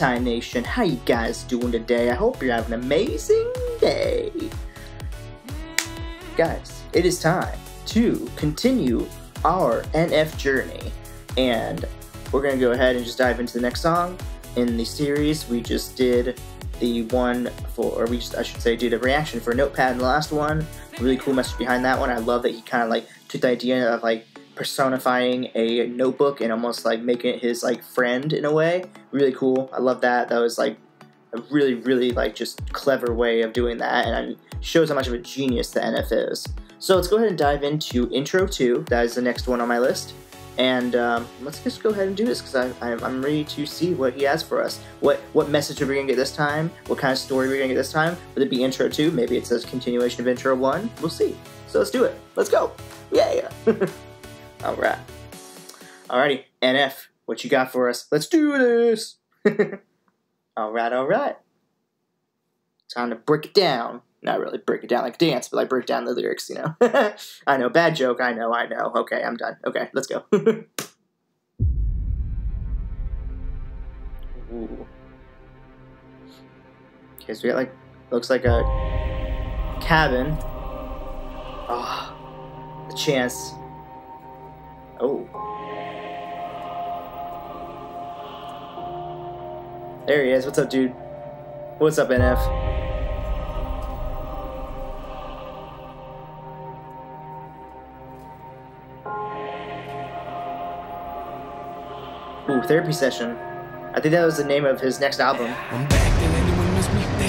Reptile Nation, how you guys doing today? I hope you're having an amazing day. Guys, it is time to continue our NF journey, and we're gonna go ahead and just dive into the next song in the series. We just did the one for, or we just, I should say, did a reaction for Notepad in the last one. Really cool message behind that one. I love that he kind of like took the idea of like personifying a notebook and almost like making it his like friend in a way. Really cool. I love that. That was like a really, really like just clever way of doing that, and shows how much of a genius the NF is. So let's go ahead and dive into intro two. That is the next one on my list. And um, let's just go ahead and do this because I'm ready to see what he has for us. What what message are we gonna get this time? What kind of story are we gonna get this time? Would it be intro two? Maybe it says continuation of intro one. We'll see. So let's do it. Let's go. Yeah. All right. Alrighty, NF, what you got for us? Let's do this. all right, all right. Time to break it down. Not really break it down like dance, but like break down the lyrics, you know. I know, bad joke. I know, I know. Okay, I'm done. Okay, let's go. Ooh. Okay, so we got like, looks like a cabin. Oh, the chance Oh. There he is. What's up, dude? What's up, NF? Ooh, therapy session. I think that was the name of his next album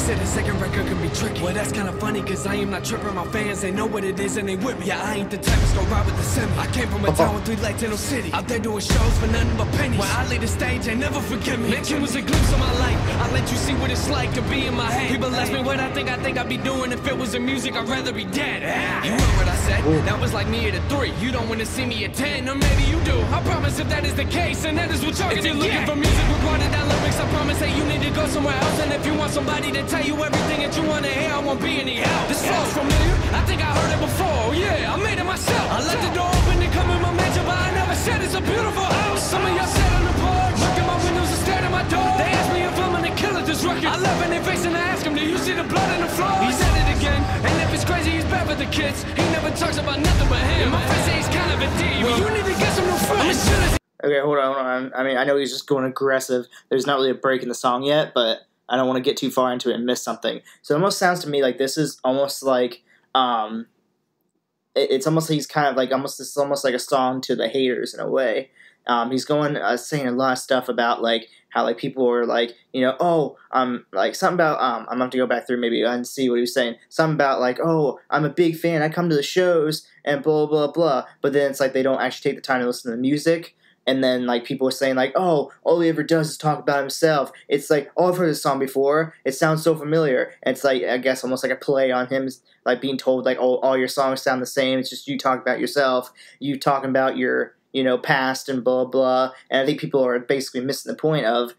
said the second record can be tricky. Well, that's kinda funny, cause I am not tripping. My fans, they know what it is and they with me. Yeah, I ain't the type to go ride with the semi. I came from a town with three lights in no city. Out there doing shows for nothing but pennies. When I leave the stage, they never forgive me. Mention was a glimpse of my life. I let you see what it's like to be in my head. People ask me what I think I think I'd be doing if it was in music. I'd rather be dead. Ah. You heard what I said? That was like me at a three. You don't wanna see me at ten, or maybe you do. I promise if that is the case, and that is what you're if gonna you're looking for music with down lyrics, I promise that you need to go somewhere else. And if you want somebody to tell you everything that you wanna hear, I won't be any help. This flow's familiar, I think I heard it before. Yeah, I made it myself. I left the door open to come in my mansion, but I never said it's a beautiful house. Some of y'all sat on the porch, looked at my windows and stared at my door. They asked me if I'm gonna kill it, this record. I love in their face and I ask them, do you see the blood in the floor? He said it again, and if it's crazy, he's bad for the kids. He never talks about nothing but him. My friends say kind of a diva. Well, you need to get some new friends. Okay, hold on, hold on. I mean, I know he's just going aggressive. There's not really a break in the song yet, but I don't want to get too far into it and miss something. So it almost sounds to me like this is almost like um, it, it's almost like he's kind of like almost this is almost like a song to the haters in a way. Um, he's going uh, saying a lot of stuff about like how like people were like you know oh um like something about um I'm gonna have to go back through maybe and see what he was saying something about like oh I'm a big fan I come to the shows and blah blah blah but then it's like they don't actually take the time to listen to the music and then like people were saying like oh all he ever does is talk about himself. It's like oh i've heard this song before. It sounds so familiar. And it's like i guess almost like a play on him like being told like oh all your songs sound the same. It's just you talk about yourself. You talking about your you know past and blah blah. And i think people are basically missing the point of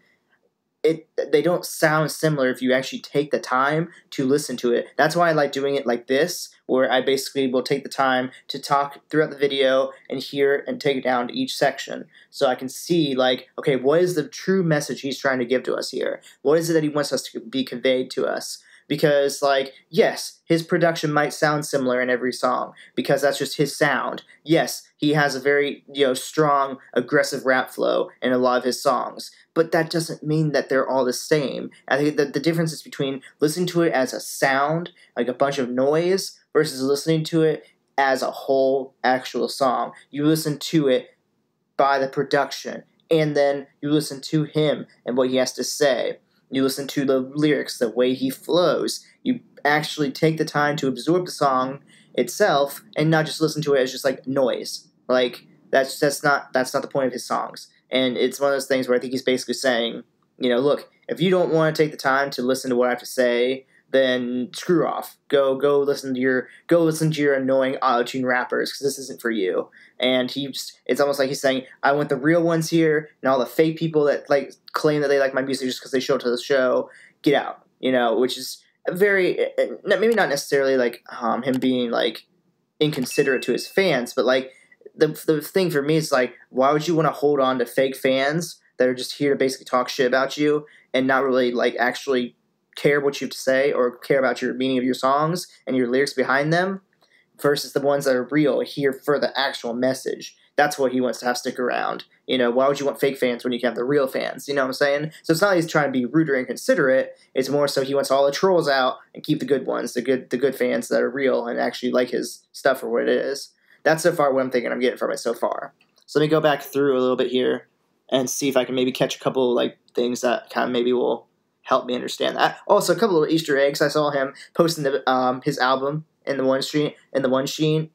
it they don't sound similar if you actually take the time to listen to it. That's why I like doing it like this, where I basically will take the time to talk throughout the video and hear and take it down to each section so I can see like, okay, what is the true message he's trying to give to us here? What is it that he wants us to be conveyed to us? Because like yes his production might sound similar in every song because that's just his sound. Yes he has a very you know strong aggressive rap flow in a lot of his songs but that doesn't mean that they're all the same. I think that the difference is between listening to it as a sound like a bunch of noise versus listening to it as a whole actual song. You listen to it by the production and then you listen to him and what he has to say you listen to the lyrics, the way he flows. You actually take the time to absorb the song itself and not just listen to it as just like noise. Like that's that's not that's not the point of his songs. And it's one of those things where I think he's basically saying, you know, look, if you don't want to take the time to listen to what I have to say, then screw off. Go go listen to your go listen to your annoying auto-tune rappers because this isn't for you. And he's it's almost like he's saying, I want the real ones here, and all the fake people that like claim that they like my music just because they show up to the show, get out. You know, which is very eh, eh, maybe not necessarily like um, him being like inconsiderate to his fans, but like the the thing for me is like, why would you want to hold on to fake fans that are just here to basically talk shit about you and not really like actually care what you have to say or care about your meaning of your songs and your lyrics behind them versus the ones that are real here for the actual message that's what he wants to have stick around. You know, why would you want fake fans when you can have the real fans? You know what I'm saying? So it's not he's trying to be rude or inconsiderate. It's more so he wants all the trolls out and keep the good ones, the good the good fans that are real and actually like his stuff for what it is. That's so far what I'm thinking I'm getting from it so far. So let me go back through a little bit here and see if I can maybe catch a couple like things that kind of maybe will help me understand that. Also, a couple of Easter eggs. I saw him posting the, um, his album in the one stream in the one sheen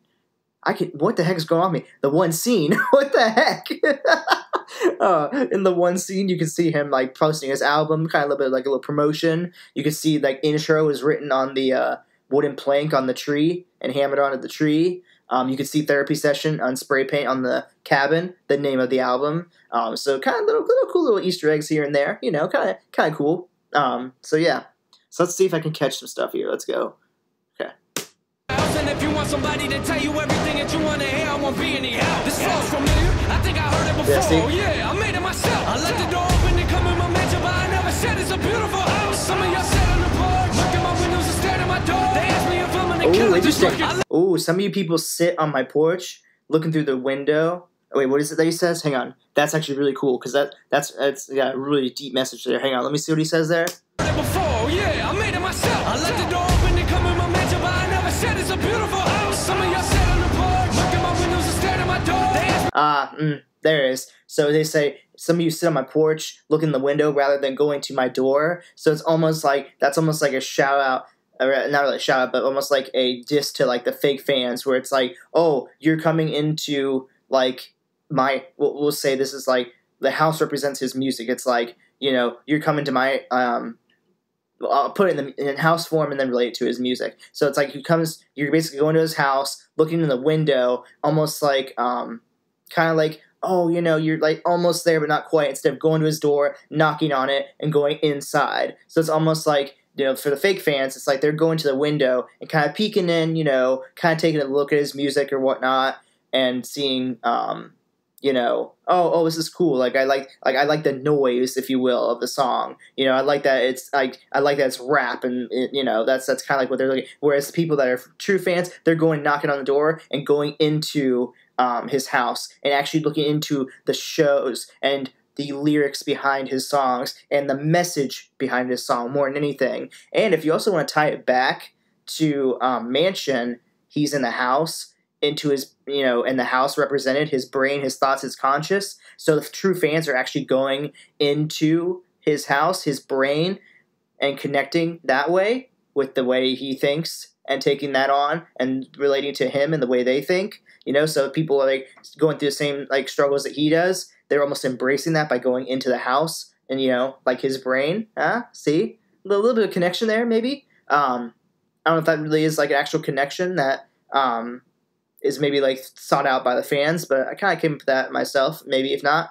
I can. What the heck is going on with me? The one scene. what the heck? uh, in the one scene, you can see him like posting his album, kind of a little bit like a little promotion. You can see like intro is written on the uh, wooden plank on the tree and hammered onto the tree. Um, you can see therapy session on spray paint on the cabin, the name of the album. Um, so kind of little, little cool little Easter eggs here and there. You know, kind of kind of cool. Um, so yeah. So let's see if I can catch some stuff here. Let's go. And if you want somebody to tell you everything that you want to hear, I won't be any help. This flow's familiar. I think I heard it before. Yeah, yeah, I made it myself. I left the door open to come in my mansion, but I never said it's a beautiful house. Some of y'all sat on the porch, look at my windows and stared at my door. They asked me if I'm gonna kill it. Just Oh, some of you people sit on my porch looking through the window. Wait, what is it that he says? Hang on. That's actually really cool because that that's that's got a really deep message there. Hang on, let me see what he says there. Before, yeah, I made it myself. I left the door open to come in my mansion, but I never said it's a beautiful house. Some of y'all sat on the porch, look at my windows and stared at my door. Ah, mm, there it is. So they say some of you sit on my porch, look in the window rather than going to my door. So it's almost like that's almost like a shout out not really a shout out, but almost like a diss to like the fake fans, where it's like, oh, you're coming into like my. We'll, we'll say this is like the house represents his music. It's like you know you're coming to my um I'll put it in the in house form and then relate it to his music. So it's like he comes, you're basically going to his house, looking in the window, almost like, um, kind of like, oh, you know, you're like almost there but not quite. Instead of going to his door, knocking on it, and going inside. So it's almost like, you know, for the fake fans, it's like they're going to the window and kind of peeking in, you know, kind of taking a look at his music or whatnot, and seeing, um, you know, oh, oh, this is cool. Like I like, like I like the noise, if you will, of the song. You know, I like that it's like I like that it's rap, and it, you know, that's that's kind of like what they're looking. Whereas people that are true fans, they're going knocking on the door and going into um, his house and actually looking into the shows and the lyrics behind his songs and the message behind his song more than anything. And if you also want to tie it back to um, Mansion, he's in the house into his you know and the house represented his brain his thoughts his conscious. So the true fans are actually going into his house his brain and connecting that way with the way he thinks and taking that on and relating to him and the way they think you know? So people are like going through the same like struggles that he does. They're almost embracing that by going into the house and you know like his brain. Huh? See? A little, bit of connection there maybe? Um i don't know if that really is like an actual connection that um is maybe like sought out by the fans, but I kind of came up with that myself. Maybe if not,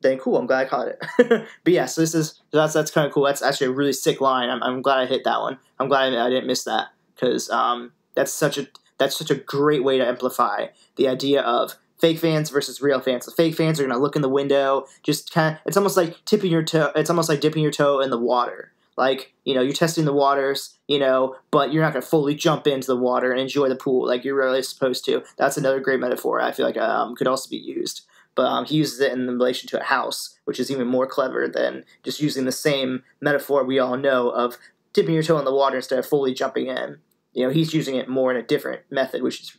then cool. I'm glad I caught it. but yeah, so this is that's that's kind of cool. That's actually a really sick line. I'm, I'm glad I hit that one. I'm glad I, I didn't miss that because um, that's such a that's such a great way to amplify the idea of fake fans versus real fans. The fake fans are gonna look in the window, just kind of. It's almost like tipping your toe. It's almost like dipping your toe in the water. Like, you know, you're testing the waters, you know, but you're not going to fully jump into the water and enjoy the pool like you're really supposed to. That's another great metaphor I feel like um, could also be used. But um, he uses it in relation to a house, which is even more clever than just using the same metaphor we all know of dipping your toe in the water instead of fully jumping in. You know, he's using it more in a different method, which is,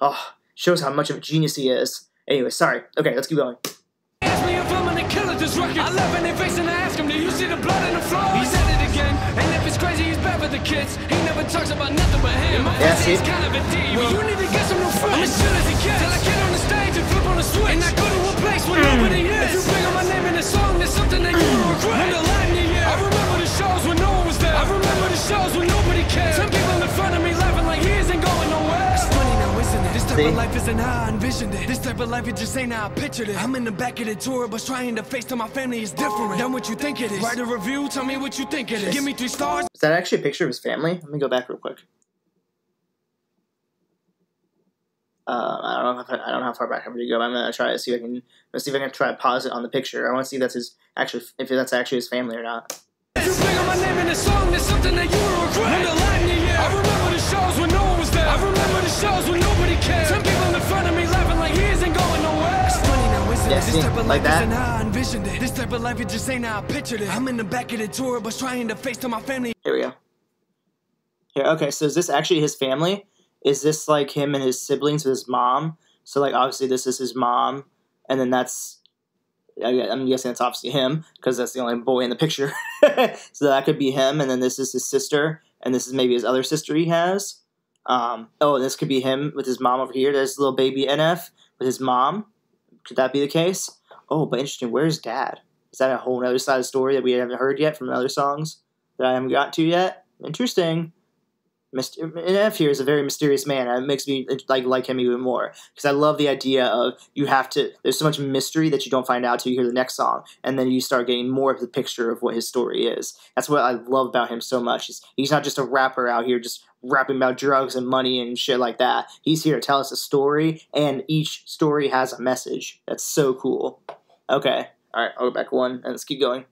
oh, shows how much of a genius he is. Anyway, sorry. Okay, let's keep going. The kids. He never talks about nothing but him. Yeah, see? He's kind of a diva. Well, you need to get some new friends. I'm as chill as he gets. Till I get on the stage and flip on the switch. And I go to a place where mm. nobody is. If you bring up my name in a song, there's something that you will regret. When the lightning, yeah. I remember the shows when no one was there. I remember the shows when nobody cared. Some see? life isn't how I envisioned it. This type of life, it just ain't how I pictured it. I'm in the back of the tour, but trying to FaceTime my family is different than what you think it is. Write a review, tell me what you think it is. Give me three stars. Is that actually a picture of his family? Let me go back real quick. Uh, I don't know if I, I, don't know how far back I'm gonna go. I'm gonna try to see if I can. Let's see if I can try to pause it on the picture. I want to see if that's his actually if that's actually his family or not. Yeah. This see, type of like that? isn't how I envisioned it. This type of life, it just ain't how I pictured it. I'm in the back of the tour bus trying to FaceTime my family. Here we go. Here, okay. So is this actually his family? Is this like him and his siblings with his mom? So like obviously this is his mom, and then that's I'm guessing that's obviously him because that's the only boy in the picture. so that could be him, and then this is his sister, and this is maybe his other sister he has. Um, oh, this could be him with his mom over here. There's a little baby NF with his mom. Could that be the case? Oh, but interesting. Where's dad? Is that a whole other side of the story that we haven't heard yet from other songs that I haven't got to yet? Interesting. Mr. NF here is a very mysterious man, and it makes me like like him even more because I love the idea of you have to. There's so much mystery that you don't find out till you hear the next song, and then you start getting more of the picture of what his story is. That's what I love about him so much. He's, he's not just a rapper out here just rapping about drugs and money and shit like that. He's here to tell us a story, and each story has a message. That's so cool. Okay, all right, I'll go back one, and let's keep going.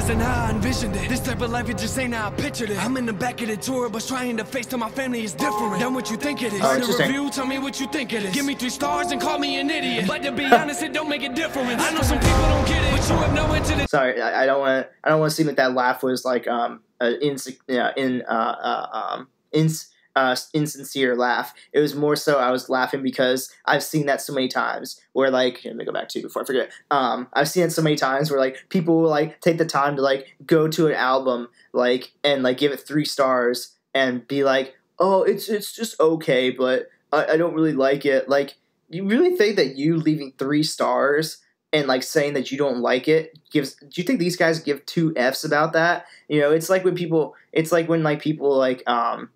Isn't how I envisioned it. This type of life, it just ain't how I pictured it. I'm in the back of the tour bus trying to FaceTime my family is different than what you think it is. Oh, Write a review, tell me what you think it is. Give me three stars and call me an idiot. But to be honest, it don't make a difference. I know some people don't get it, but you have no into the Sorry, I, I don't want to. I don't want to seem like that laugh was like um an inse- yeah, in uh, uh um ins uh insincere laugh. It was more so I was laughing because I've seen that so many times where like let me go back to before I forget. Um, I've seen it so many times where like people will like take the time to like go to an album like and like give it three stars and be like, oh, it's it's just okay, but I, I don't really like it. Like, you really think that you leaving three stars and like saying that you don't like it gives do you think these guys give two f's about that you know it's like when people it's like when like people like um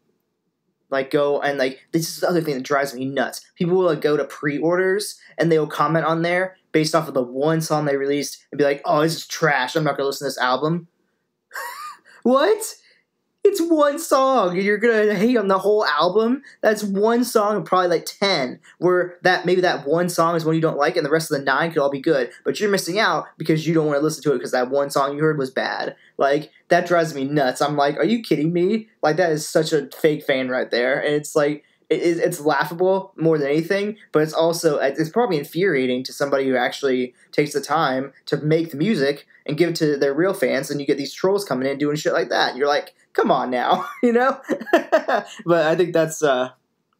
like go and like this is the other thing that drives me nuts. People will like go to pre-orders and they will comment on there based off of the one song they released and be like oh this is trash. I'm not gonna listen to this album. What it's one song and you're gonna hate on the whole album. That's one song probably like 10 where that maybe that one song is one you don't like and the rest of the nine could all be good. But you're missing out because you don't want to listen to it because that one song you heard was bad. Like that drives me nuts. I'm like are you kidding me? Like that is such a fake fan right there and it's like it's laughable more than anything but it's also it's probably infuriating to somebody who actually takes the time to make the music and give it to their real fans and you get these trolls coming in doing shit like that. You're like come on now you know? But i think that's uh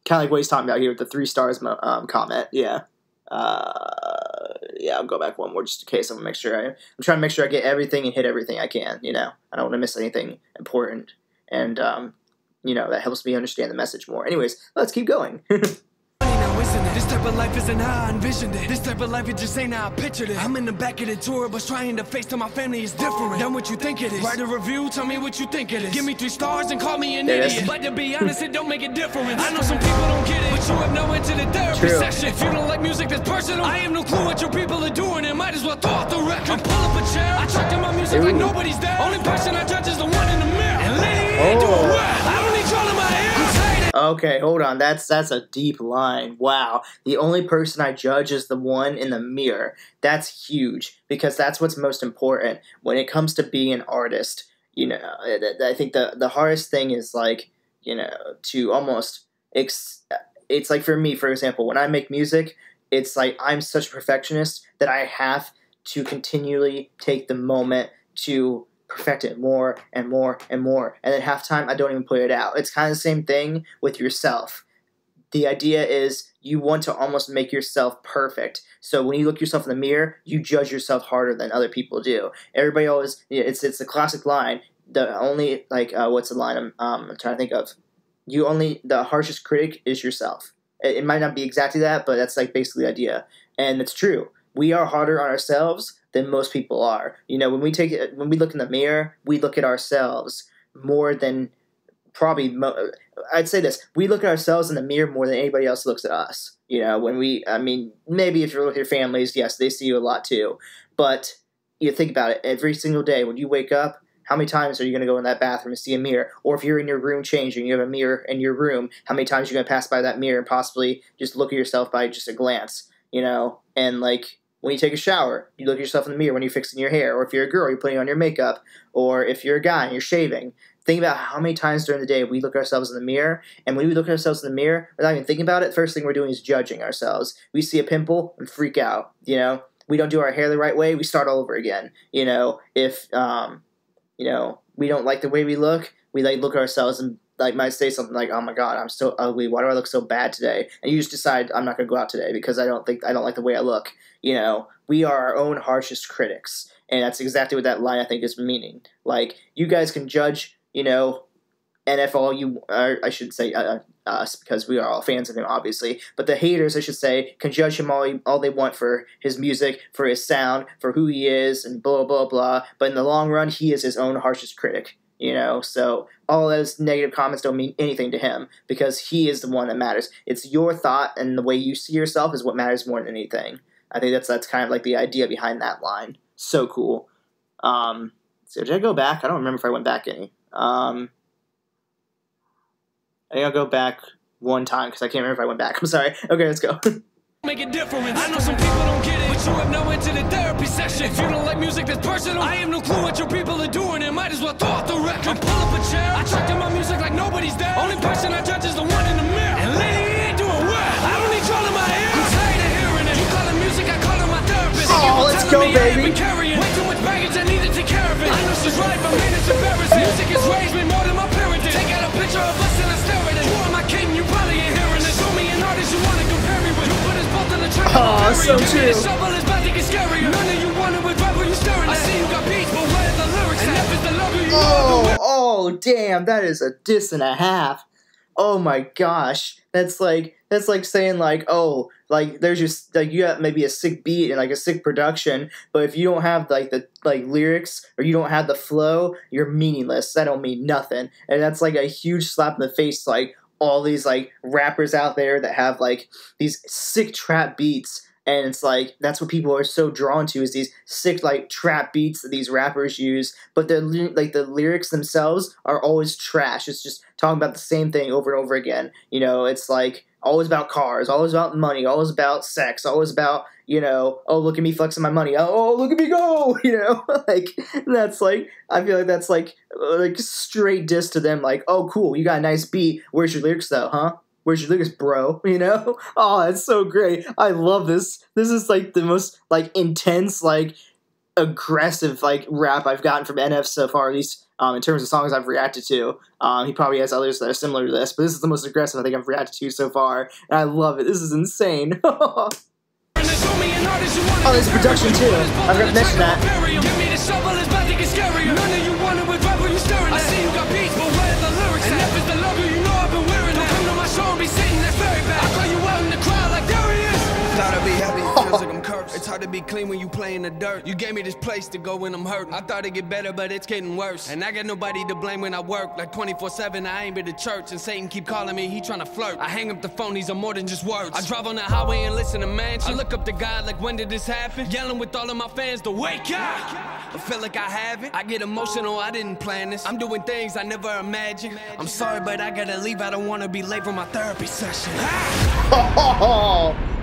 kind of like what he's talking about here with the three stars um, comment yeah. Uh yeah i'll go back one more just in case i'm gonna make sure I, i'm trying to make sure i get everything and hit everything i can you know? I don't want to miss anything important and um you know that helps me understand the message more. Anyways let's keep going it? This type of life isn't how I envisioned it. This type of life, it just ain't how I pictured it. I'm in the back of the tour but trying to FaceTime my family is different than what you think it is. Write a review, tell me what you think it is. Give me three stars and call me an idiot. But to be honest, it don't make a difference. I know some people don't get it, but you have no into the therapy True. section. If you don't like music that's personal, I have no clue what your people are doing and might as well throw out the record. Pull up a chair, I track to my music like nobody's there. Only person I judge is the one in the mirror. And lady ain't Oh. doing well. Okay, hold on. That's that's a deep line. Wow. The only person I judge is the one in the mirror. That's huge because that's what's most important when it comes to being an artist. You know, uh, I I think the the hardest thing is like, you know, to almost ex- uh, it's like for me, for example, when I make music, it's like I'm such a perfectionist that I have to continually take the moment to perfect it more and more and more. And then half time, I don't even put it out. It's kind of the same thing with yourself. The idea is you want to almost make yourself perfect. So when you look yourself in the mirror, you judge yourself harder than other people do. Everybody always, it's it's a classic line. The only like uh, what's the line I'm, um, I'm trying to think of? You only the harshest critic is yourself. It, it might not be exactly that, but that's like basically the idea, and it's true. We are harder on ourselves than most people are. You know, when we take it, when we look in the mirror, we look at ourselves more than probably. Mo- I'd say this: we look at ourselves in the mirror more than anybody else looks at us. You know, when we, I mean, maybe if you're with your families, yes, they see you a lot too. But you think about it: every single day when you wake up, how many times are you going to go in that bathroom and see a mirror? Or if you're in your room changing, you have a mirror in your room. How many times are you going to pass by that mirror and possibly just look at yourself by just a glance? You know, and like when you take a shower, you look at yourself in the mirror when you're fixing your hair, or if you're a girl, you're putting on your makeup, or if you're a guy and you're shaving. Think about how many times during the day we look at ourselves in the mirror, and when we look at ourselves in the mirror, without even thinking about it, first thing we're doing is judging ourselves. We see a pimple and freak out, you know? We don't do our hair the right way, we start all over again. You know, if um, you know, we don't like the way we look, we like look at ourselves and like might say something like, "Oh my god, I'm so ugly. Why do I look so bad today?" And you just decide, "I'm not going to go out today because I don't think I don't like the way I look." You know, we are our own harshest critics, and that's exactly what that line I think is meaning. Like, you guys can judge, you know, NFL. You, I should say, uh, us because we are all fans of him, obviously. But the haters, I should say, can judge him all all they want for his music, for his sound, for who he is, and blah blah blah. But in the long run, he is his own harshest critic you know? So all those negative comments don't mean anything to him because he is the one that matters. It's your thought and the way you see yourself is what matters more than anything. I think that's that's kind of like the idea behind that line. So cool. Um so did i go back? I don't remember if i went back any. Um i think i'll go back one time because i can't remember if i went back. I'm sorry. Okay let's go. Make a difference. You have no into the therapy session. If you don't like music that's personal, I have no clue what your people are doing and might as well throw out the record. I pull up a chair, I track to my music like nobody's there. Only person I judge is the one in the mirror. And lady, he ain't doing well. I don't need y'all in my ear. I'm tired of hearing it. You call it music, I call it my therapist. Oh, let's go, baby. Way too much baggage, I need to take care of it. I know she's right, but man, it's embarrassing. Music has raised me more than my parents did. Take out a picture of us and I stare at it. You are my king, you probably ain't hearing it. Show me an artist you wanna compare me with. You put us both on the track. Oh, so true. Oh, oh, damn! That is a diss and a half. Oh my gosh, that's like that's like saying like, oh, like there's just like you have maybe a sick beat and like a sick production, but if you don't have like the like lyrics or you don't have the flow, you're meaningless. That don't mean nothing, and that's like a huge slap in the face. Like all these like rappers out there that have like these sick trap beats and it's like that's what people are so drawn to is these sick like trap beats that these rappers use. But the like the lyrics themselves are always trash. It's just talking about the same thing over and over again. You know it's like always about cars always about money always about sex always about you know oh look at me flexing my money. Oh, oh look at me go! You know like that's like i feel like that's like uh, like straight diss to them like oh cool you got a nice beat. Where's your lyrics though huh Where's your lyrics, bro? You know? Oh, it's so great. I love this. This is like the most like intense, like aggressive like rap I've gotten from NF so far, at least um, in terms of songs I've reacted to. Um, he probably has others that are similar to this, but this is the most aggressive I think I've reacted to so far, and I love it. This is insane. oh, there's production too. I forgot to mention that. To be clean when you play in the dirt. You gave me this place to go when I'm hurt. I thought it'd get better, but it's getting worse. And I got nobody to blame when I work. Like 24-7, I ain't been to church. And Satan keep calling me, he tryna flirt. I hang up the phone, these are more than just words. I drive on the highway and listen to mansion. I look up to God like, when did this happen? Yelling with all of my fans to wake up. I feel like I have it. I get emotional, I didn't plan this. I'm doing things I never imagined. I'm sorry, but I gotta leave. I don't wanna be late for my therapy session.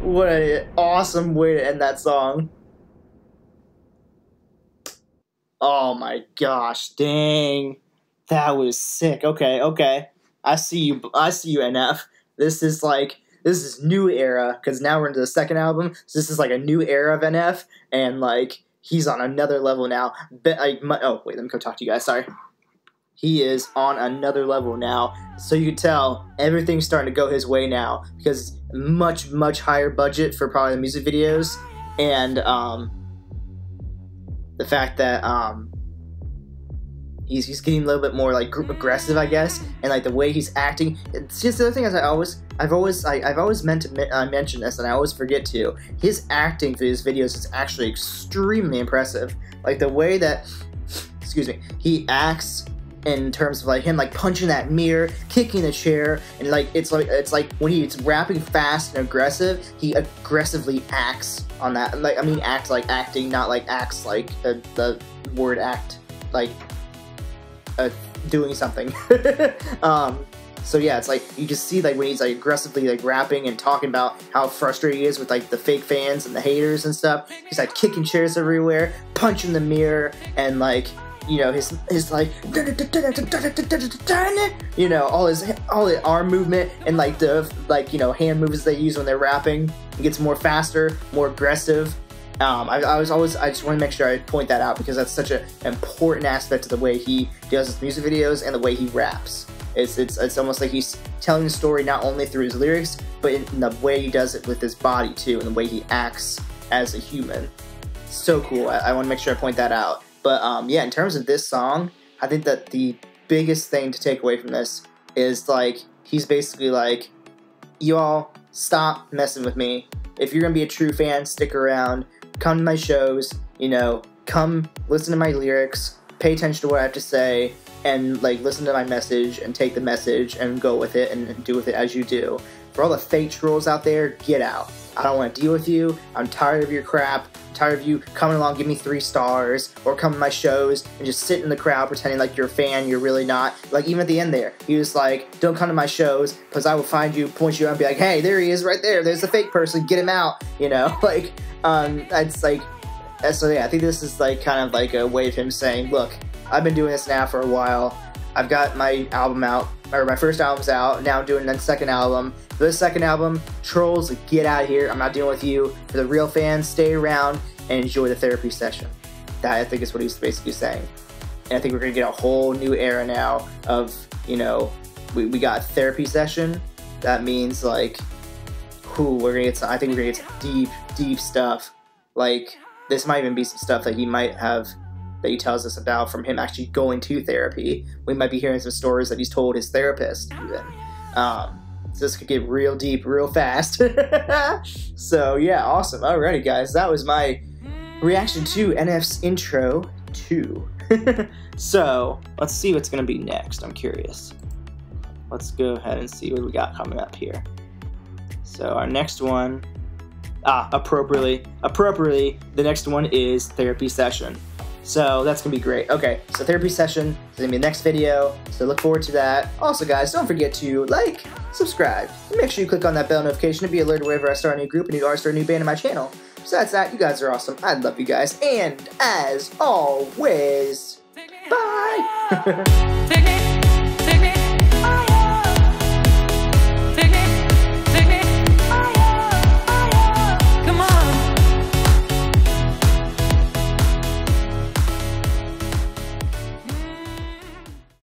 what an awesome way to end that song. Oh my gosh, dang. That was sick. Okay, okay. I see you I see you NF. This is like this is new era because now we're into the second album. So this is like a new era of NF and like he's on another level now. But I my, oh wait, let me go talk to you guys. Sorry he is on another level now. So you can tell everything's starting to go his way now because much much higher budget for probably the music videos and um, the fact that um, he's he's getting a little bit more like group aggressive, I guess, and like the way he's acting. It's just the other thing is I always I've always I, have always meant to uh, mention this and I always forget to. His acting for these videos is actually extremely impressive. Like the way that excuse me he acts in terms of like him like punching that mirror, kicking the chair, and like it's like it's like when he's rapping fast and aggressive, he aggressively acts on that. Like I mean, acts like acting, not like acts like the word act, like doing something. um, So yeah, it's like you can see like when he's like aggressively like rapping and talking about how frustrated he is with like the fake fans and the haters and stuff. He's like kicking chairs everywhere, punching the mirror, and like you know his his like you know all his all the arm movement and like the like you know hand moves they use when they're rapping. It gets more faster, more aggressive. Um, I, I, was always I just want to make sure I point that out because that's such an important aspect of the way he does his music videos and the way he raps. It's it's it's almost like he's telling the story not only through his lyrics but in the way he does it with his body too and the way he acts as a human. So cool. I, I want to make sure I point that out. But um, yeah, in terms of this song, I think that the biggest thing to take away from this is like he's basically like, you all stop messing with me. If you're gonna be a true fan, stick around. Come to my shows. You know, come listen to my lyrics. Pay attention to what I have to say, and like listen to my message and take the message and go with it and do with it as you do. For all the fake trolls out there, get out. I don't want to deal with you. I'm tired of your crap. I'm tired of you coming along, give me three stars, or come to my shows and just sit in the crowd pretending like you're a fan. You're really not. Like even at the end there, he was like, "Don't come to my shows because I will find you, point you out, and be like, hey, there he is, right there. There's the fake person. Get him out." You know, like um, it's like. So yeah, I think this is like kind of like a way of him saying, "Look, I've been doing this now for a while. I've got my album out, or my first album's out. Now I'm doing the second album. For the second album, trolls, get out of here. I'm not dealing with you. For the real fans, stay around and enjoy the therapy session. That I think is what he's basically saying. And I think we're gonna get a whole new era now of you know, we, we got therapy session. That means like, who we're gonna get. Some, I think we're gonna get some deep, deep stuff. Like this might even be some stuff that he might have that he tells us about from him actually going to therapy. We might be hearing some stories that he's told his therapist, even. Um, so this could get real deep real fast. so, yeah, awesome. Alrighty, guys, that was my reaction to NF's intro 2. so, let's see what's going to be next. I'm curious. Let's go ahead and see what we got coming up here. So, our next one. Ah, appropriately, appropriately, the next one is therapy session. So that's gonna be great. Okay, so therapy session is gonna be the next video, so look forward to that. Also guys, don't forget to like, subscribe, and make sure you click on that bell notification to be alerted whenever I start a new group and you are start a new band in my channel. Besides that, you guys are awesome. I love you guys. And as always, bye!